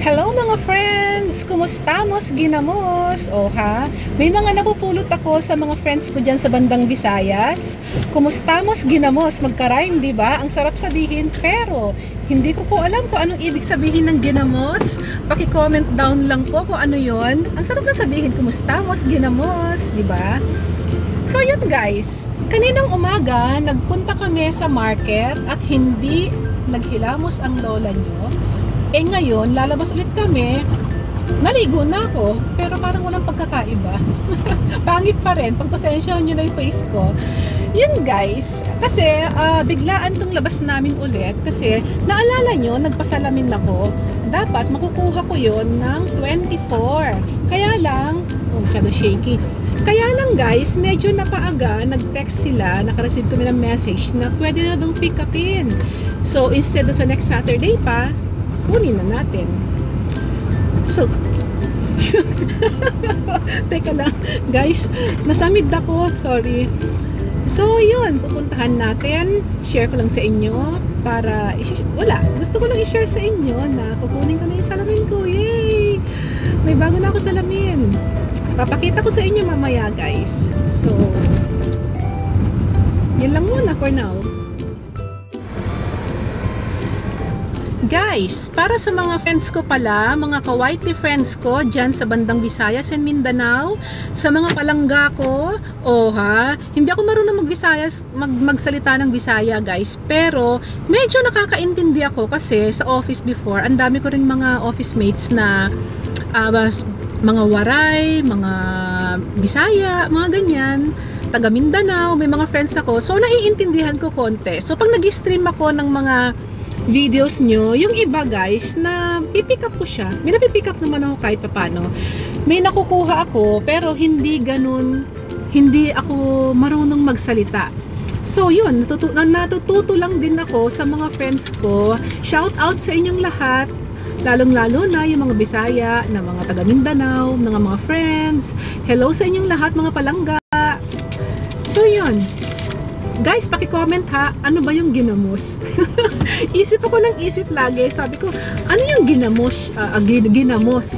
mga friends! Kumustamos, ginamos? O ha? May mga napupulot ako sa mga friends ko dyan sa bandang Visayas. Kumustamos, ginamos? Magka-rhyme, di ba? Ang sarap sabihin, pero hindi ko po alam kung anong ibig sabihin ng ginamos. Paki-comment down lang po kung ano yon. Ang sarap na sabihin, kumustamos, ginamos, di ba? So yun guys, kaninang umaga, nagpunta kami sa market at hindi naghilamos ang lola nyo eh ngayon, lalabas ulit kami. Naligo na ako, pero parang walang pagkakaiba. Pangit pa rin, pagpasensyahan nyo na yung face ko. Yun guys, kasi uh, biglaan tong labas namin ulit kasi naalala nyo, nagpasalamin ako. Dapat makukuha ko yon ng 24. Kaya lang, oh, masyado shaky. Kaya lang guys, medyo napaaga, nag-text sila, nakareceive kami ng message na pwede na dong pick upin. So, instead sa next Saturday pa, kunin na natin. So, teka lang, guys, nasamid ako, sorry. So, yun, pupuntahan natin. Share ko lang sa inyo para, wala, gusto ko lang i-share sa inyo na kukunin ko na yung salamin ko. Yay! May bago na ako salamin. Papakita ko sa inyo mamaya, guys. So, yun lang muna for now. Guys, para sa mga friends ko pala, mga ka-whitey friends ko dyan sa bandang Visayas and Mindanao, sa mga palangga ko, oh ha, hindi ako marunong mag-Visayas, mag magsalita ng Visaya guys, pero medyo nakakaintindi ako kasi sa office before, ang dami ko rin mga office mates na uh, mga waray, mga Bisaya, mga ganyan taga Mindanao, may mga friends ako. So, naiintindihan ko konti. So, pag nag-stream ako ng mga videos nyo, yung iba guys, na pipick up ko siya. May napipick up naman ako kahit papano. May nakukuha ako, pero hindi ganun, hindi ako marunong magsalita. So yun, natutu natututo lang din ako sa mga friends ko. Shout out sa inyong lahat. Lalong-lalo na yung mga Bisaya, na mga taga Mindanao, mga mga friends. Hello sa inyong lahat mga palangga. So yun, Guys, paki-comment ha, ano ba yung ginamos? isip ako ng isip lagi. Sabi ko, ano yung ginamos? Uh, ginamos.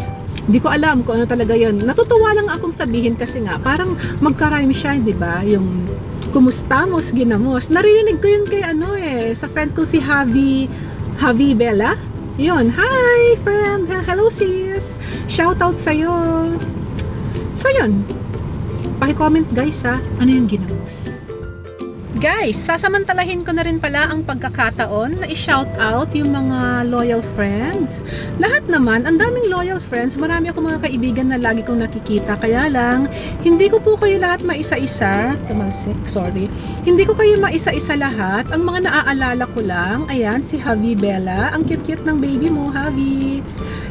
Hindi ko alam kung ano talaga yun. Natutuwa lang akong sabihin kasi nga, parang magka-rhyme siya, di ba? Yung kumustamos, ginamos. Narinig ko yun kay ano eh, sa friend ko si Javi, Javi Bella. Yun, hi friend, hello sis. Shout out sa'yo. So yun, paki-comment guys ha, ano yung ginamos? Guys, sasamantalahin ko na rin pala ang pagkakataon na i-shout out yung mga loyal friends. Lahat naman, ang daming loyal friends. Marami ako mga kaibigan na lagi kong nakikita. Kaya lang, hindi ko po kayo lahat maisa-isa. Tumalsik, sorry. Hindi ko kayo maisa-isa lahat. Ang mga naaalala ko lang, ayan, si Javi Bella. Ang cute-cute ng baby mo, Javi.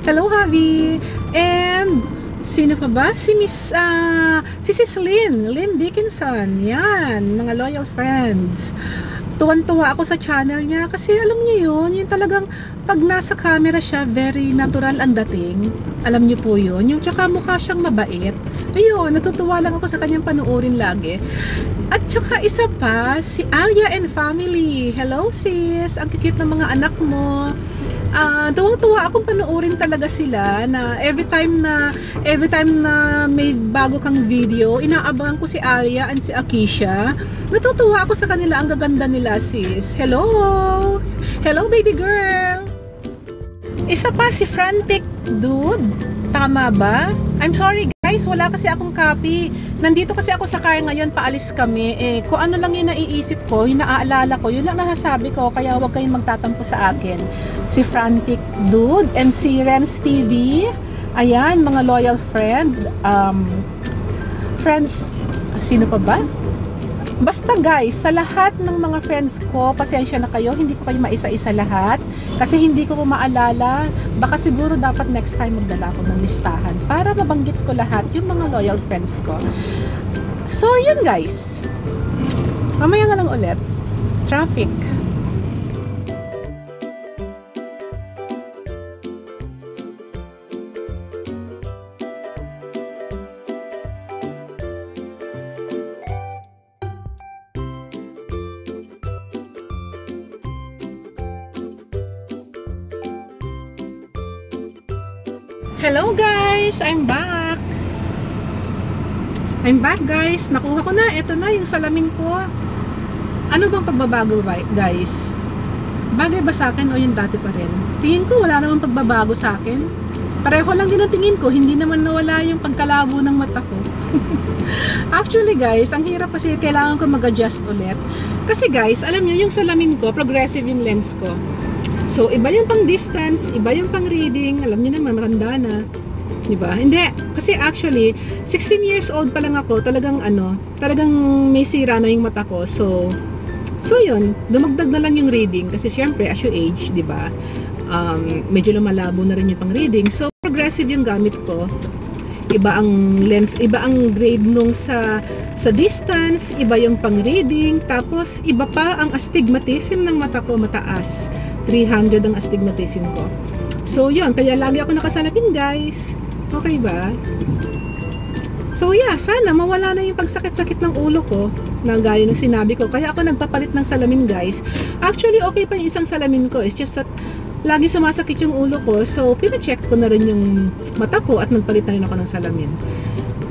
Hello, Javi. And Sino pa ba? Si Miss, uh, si Sis Lynn, Lynn Dickinson. Yan, mga loyal friends. Tuwan-tuwa ako sa channel niya kasi alam niyo yun, yung talagang pag nasa camera siya, very natural ang dating. Alam niyo po yun. Yung tsaka mukha siyang mabait. Ayun, natutuwa lang ako sa kanyang panuorin lagi. At tsaka isa pa, si Alia and family. Hello sis, ang kikit ng mga anak mo uh, tuwang-tuwa akong panoorin talaga sila na every time na every time na may bago kang video, inaabangan ko si Alia and si Akisha. Natutuwa ako sa kanila, ang gaganda nila sis. Hello! Hello baby girl! Isa pa si Frantic Dude. Tama ba? I'm sorry guys, wala kasi akong copy. Nandito kasi ako sa car ngayon, paalis kami. Eh, kung ano lang yung naiisip ko, yung naaalala ko, yun lang nasasabi ko, kaya huwag kayong magtatampo sa akin. Si Frantic Dude and si Rems TV. Ayan, mga loyal friend. Um, friend, sino pa ba? Basta guys, sa lahat ng mga friends ko, pasensya na kayo, hindi ko kayo maisa-isa lahat. Kasi hindi ko maalala. Baka siguro dapat next time magdala ako ng listahan para mabanggit ko lahat yung mga loyal friends ko. So, yun guys. Mamaya na lang ulit. Traffic. Hello guys! I'm back! I'm back guys! Nakuha ko na. Ito na yung salamin ko. Ano bang pagbabago guys? Bagay ba sa akin o yung dati pa rin? Tingin ko wala namang pagbabago sa akin. Pareho lang din ang tingin ko. Hindi naman nawala yung pagkalabo ng mata ko. Actually guys, ang hirap kasi kailangan ko mag-adjust ulit. Kasi guys, alam niyo yung salamin ko, progressive yung lens ko. So, iba yung pang distance, iba yung pang reading. Alam niyo naman, matanda na. Diba? Hindi. Kasi actually, 16 years old pa lang ako, talagang ano, talagang may sira na yung mata ko. So, so yun, dumagdag na lang yung reading. Kasi syempre, as you age, di ba? Um, medyo lumalabo na rin yung pang reading. So, progressive yung gamit ko. Iba ang lens, iba ang grade nung sa sa distance, iba yung pang reading, tapos iba pa ang astigmatism ng mata ko mataas. 300 ang astigmatism ko. So, yun. Kaya lagi ako nakasalapin, guys. Okay ba? So, yeah. Sana mawala na yung pagsakit-sakit ng ulo ko na gaya ng sinabi ko. Kaya ako nagpapalit ng salamin, guys. Actually, okay pa yung isang salamin ko. It's just that lagi sumasakit yung ulo ko. So, pina-check ko na rin yung mata ko at nagpalit na rin ako ng salamin.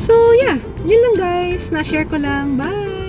So, yeah. Yun lang, guys. Na-share ko lang. Bye!